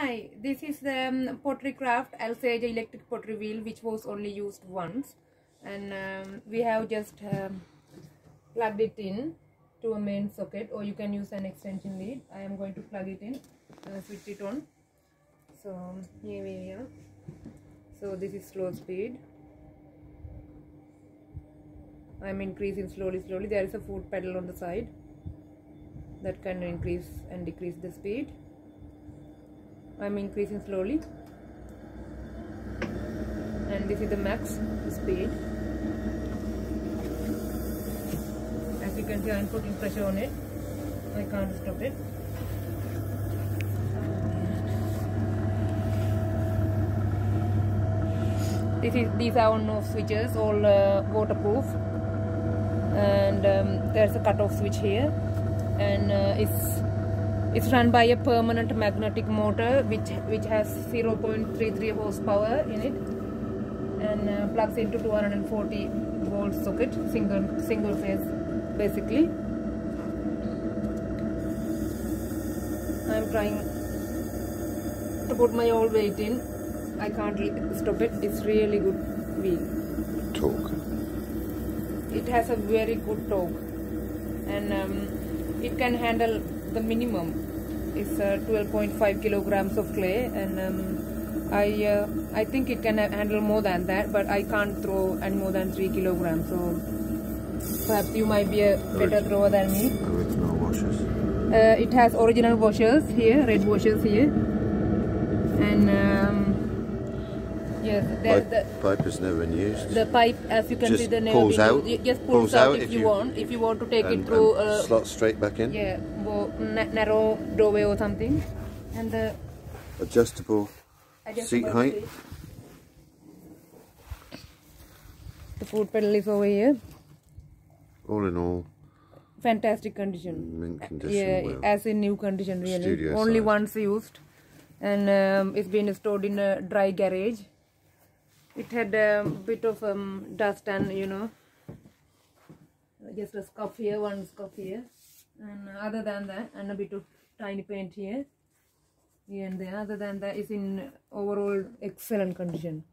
Hi, this is the um, Pottery Craft Alsager electric pottery wheel which was only used once and um, we have just um, plugged it in to a main socket or you can use an extension lead. I am going to plug it in, uh, switch it on. So here we are. So this is slow speed. I am increasing slowly slowly. There is a foot pedal on the side that can increase and decrease the speed. I'm increasing slowly. And this is the max speed. As you can see I'm putting pressure on it. I can't stop it. This is these are on off switches all uh, waterproof. And um, there's a cut off switch here. And uh, it's it's run by a permanent magnetic motor which which has 0.33 horsepower in it and uh, plugs into 240 volt socket single single phase basically. I'm trying to put my all weight in. I can't stop it. It's really good wheel. Torque. it has a very good torque. And um, it can handle the minimum is uh, 12.5 kilograms of clay and um, I uh, I think it can handle more than that but I can't throw any more than 3 kilograms so perhaps you might be a better thrower than me Original washers. uh, it has original washers here red washers here and um, there's Pipe, the pipe has never been used. the pipe as you can Just see the pulls out. used. just pulls, Pulls out, out if, you, you- want if you want to take and, it through uh, slot straight back in. yeah na- narrow doorway or something and the Adjustable adjustable seat height. seat. the foot pedal is over here All in all, fantastic condition mint condition. yeah well. as in new condition really Studio only size. once used and um, it's been stored in a dry garage it had a bit of um, dust and you know just a scuff here one scuff here. And other than that and a bit of tiny paint here here and there. Other than that it's in overall excellent condition